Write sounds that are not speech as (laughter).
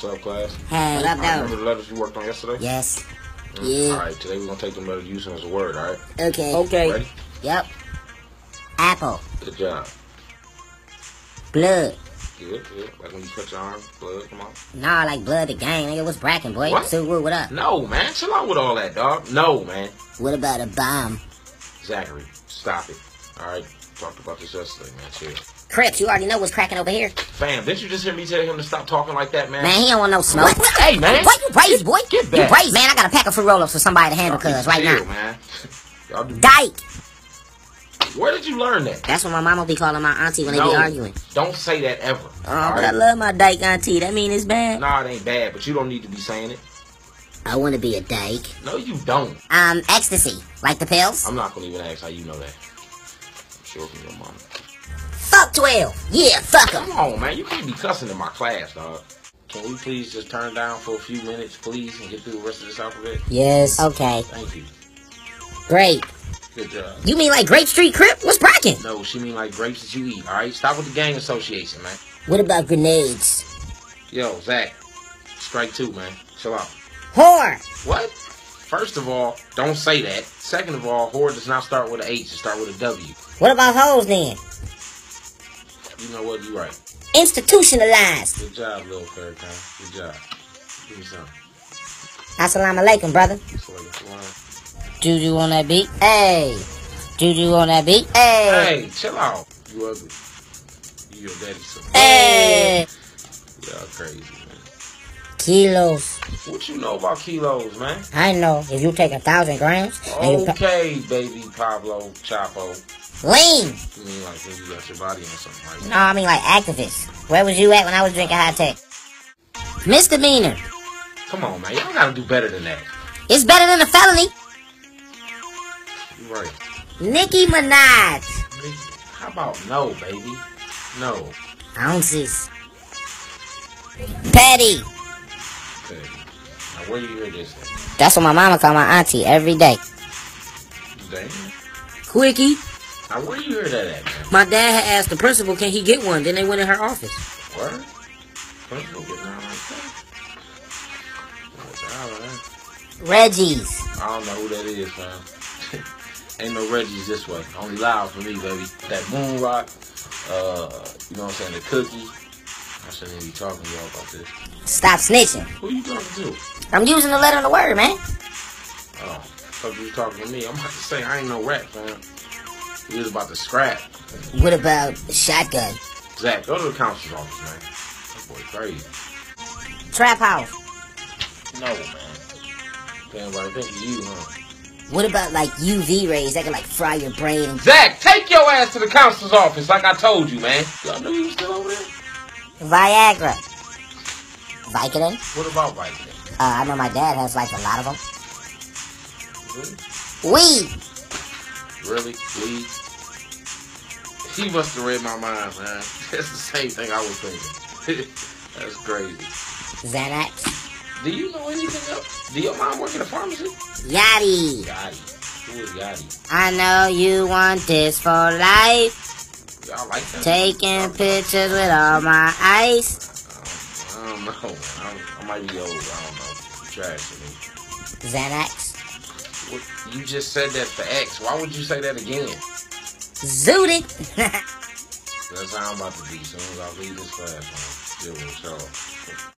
What's up, class? Hey, what up, All right, remember the letters you worked on yesterday? Yes. Mm. Yeah. All right, today we're gonna take them letters using as a word. All right. Okay. Okay. Ready? Yep. Apple. Good job. Blood. Good. Good. Like when you cut your arm, blood come out. Nah, like blood the gang. Nigga, what's bracking, boy? What? So, what, what up? No, man. Chill out with all that, dog. No, man. What about a bomb? Zachary, stop it. All right. Talked about this yesterday, man. Chill. Crips, you already know what's cracking over here. Fam, didn't you just hear me tell him to stop talking like that, man? Man, he don't want no smoke. What? Hey, man. Boy, you crazy, boy. Get You back. crazy. Man, I got a pack of fruit roll-ups for somebody to handle, cuz, right Chill, now. man. Y'all do. Dyke. Where did you learn that? That's what my mama be calling my auntie when they be arguing. Don't say that ever. Oh, all but I love my dyke auntie. That mean it's bad? Nah, it ain't bad, but you don't need to be saying it. I want to be a dyke. No, you don't. Um, ecstasy. Like the pills? I'm not gonna even ask how you know that. I'm sure from your mom. Fuck 12. Yeah, fuck 'em. Come on, man. You can't be cussing in my class, dog. Can we please just turn down for a few minutes, please, and get through the rest of this alphabet? Yes. Okay. Thank you. Great. Good job. You mean like Grape Street Crip? What's bracking? No, she mean like grapes that you eat, alright? Stop with the gang association, man. What about grenades? Yo, Zach. Strike two, man. Chill out. Whore. What? First of all, don't say that. Second of all, whore does not start with an H, it start with a W. What about hoes then? You know what? You right. Institutionalized. Good job, little third time. Good job. Give me some. Assalamu alaikum, brother. That's what it's like. Juju on that beat. Hey. Juju on that beat. Hey. Hey, chill out. You ugly. You your daddy's son. Hey. Y'all crazy. Kilos. What you know about kilos, man? I know. If you take a thousand grams you pa- Okay, baby Pablo Chapo. lean. You mean like when you got your body on something like No, I mean like Actavis. Where was you at when I was drinking high tech? Misdemeanor. Come on, man. Y'all gotta do better than that. It's better than a felony. You're right. Nicki Minaj. How about no, baby? No. Ounces. Petty. Now where you hear this at? That's what my mama call my auntie every day. Damn. Quickie. Now where you hear that at, man? My dad had asked the principal, can he get one? Then they went in her office. Word? Principal getting out like that? What's out, man? Reggie's. I don't know who that is, man. (laughs) Ain't no Reggie's this way. Only loud for me, baby. That moon rock, uh, you know what I'm saying, the cookie. I shouldn't even be talking to y'all about this. Stop snitching. Who you talking to? I'm using the letter and the word, man. Oh, thought you talking to me. I'm about to say I ain't no rat, fam. We was about to scrap. What about shotgun? Zach, go to the counselor's office, man. That boy crazy. Trap house. No, man. Damn, but I think of you, huh? What about like UV rays that can like fry your brain? Zach, take your ass to the counselor's office like I told you, man. Y'all knew you was still over there? Viagra. Vicodin? What about Vicodin? Uh, I know my dad has like a lot of them. Really? Weed. Really? Weed? He must have read my mind, man. (laughs) That's the same thing I was thinking. (laughs) That's crazy. Xanax. Do you know anything else? Do your mom work at a pharmacy? Yachty. Yachty. Who is Yachty? I know you want this for life. Y'all like that? Taking pictures with all my ice. I don't, I don't know. I, don't, I might be old. I don't know. Trash to me. Xanax. What, you just said that for X. Why would you say that again? Zooted. (laughs) That's how I'm about to be. As soon as I leave this class. Deal with y'all.